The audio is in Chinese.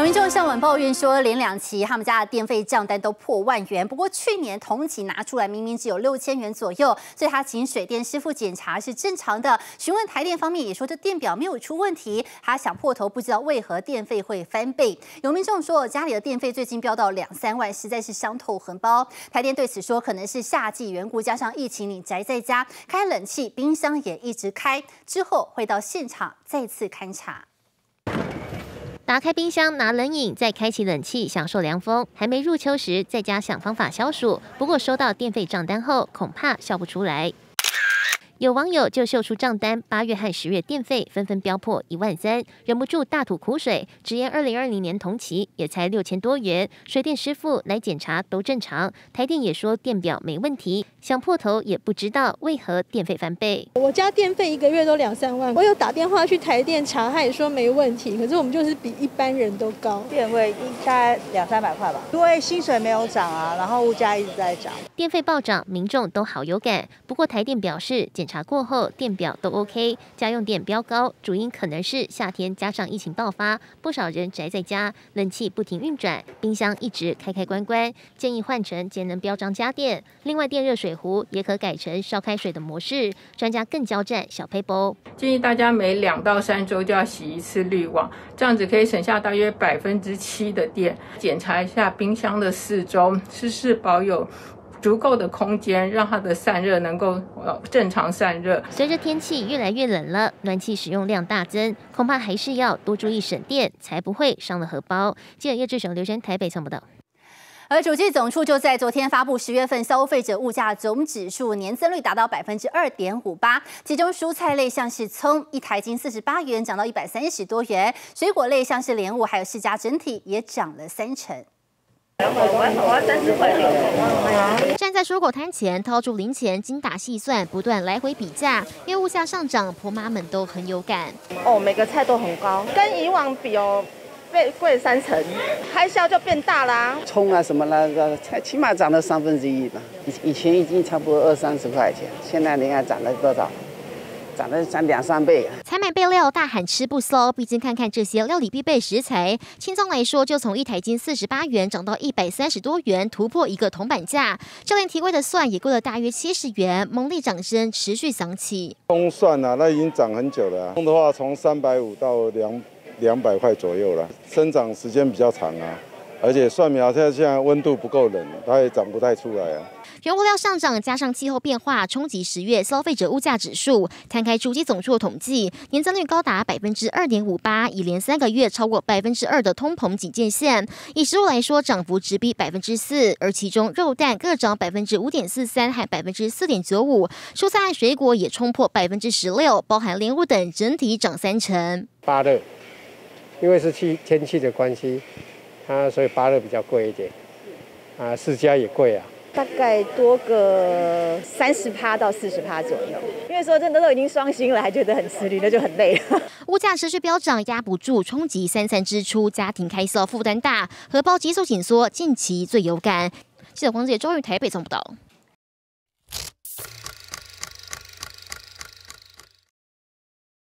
有民众向晚抱怨说，连两期他们家的电费账单都破万元。不过去年同期拿出来，明明只有六千元左右，所以他请水电师傅检查是正常的。询问台电方面也说这电表没有出问题，他想破头不知道为何电费会翻倍。有民众说家里的电费最近飙到两三万，实在是伤透荷包。台电对此说，可能是夏季缘故，加上疫情你宅在家，开冷气、冰箱也一直开，之后会到现场再次勘察。打开冰箱拿冷饮，再开启冷气享受凉风。还没入秋时，在家想方法消暑。不过收到电费账单后，恐怕笑不出来。有网友就秀出账单，八月和十月电费纷纷飙破一万三，忍不住大吐苦水，直言二零二零年同期也才六千多元，水电师傅来检查都正常，台电也说电表没问题，想破头也不知道为何电费翻倍。我家电费一个月都两三万，我有打电话去台电查，他也说没问题，可是我们就是比一般人都高，电费应该两三百块吧，因为薪水没有涨啊，然后物价一直在涨，电费暴涨，民众都好有感。不过台电表示检。查过后，电表都 OK，家用电飙高，主因可能是夏天加上疫情爆发，不少人宅在家，冷气不停运转，冰箱一直开开关关，建议换成节能标章家电。另外，电热水壶也可改成烧开水的模式。专家更交战小配包，建议大家每两到三周就要洗一次滤网，这样子可以省下大约百分之七的电。检查一下冰箱的四周，是是保有。足够的空间，让它的散热能够呃正常散热。随着天气越来越冷了，暖气使用量大增，恐怕还是要多注意省电，才不会伤了荷包。记者叶志雄、刘轩台北参报道。而主计总处就在昨天发布十月份消费者物价总指数年增率达到百分之二点五八，其中蔬菜类像是葱一台斤四十八元，涨到一百三十多元；水果类像是莲雾还有释迦，整体也涨了三成。站在蔬果摊前，掏出零钱，精打细算，不断来回比价，因为物价上涨，婆妈们都很有感。哦，每个菜都很高，跟以往比哦，被贵三成，开销就变大啦。葱啊什么那个菜，起码涨了三分之一吧。以以前已经差不多二三十块钱，现在你看涨了多少？涨了三两三倍。采买备料大喊吃不消，毕竟看看这些料理必备食材，青葱来说就从一台斤四十八元涨到一百三十多元，突破一个铜板价。就连提贵的蒜也贵了大约七十元，猛力涨声持续响起。葱蒜啊，那已经涨很久了。葱的话，从三百五到两两百块左右了，生长时间比较长啊。而且蒜苗现在现在温度不够冷，它也长不太出来啊。原物料上涨加上气候变化冲击十月消费者物价指数，摊开主机总数的统计，年增率高达百分之二点五八，已连三个月超过百分之二的通膨警戒线。以食物来说，涨幅直逼百分之四，而其中肉蛋各涨百分之五点四三和百分之四点九五，蔬菜和水果也冲破百分之十六，包含莲雾等整体涨三成。发热，因为是气天气的关系。啊，所以芭乐比较贵一点，啊，释迦也贵啊，大概多个三十趴到四十趴左右。因为说真的都已经双薪了，还觉得很吃力，那就很累了。物价持续飙涨，压不住，冲击三餐支出，家庭开销负担大，荷包急速紧缩，近期最有感。记者黄姐终于台北送不到。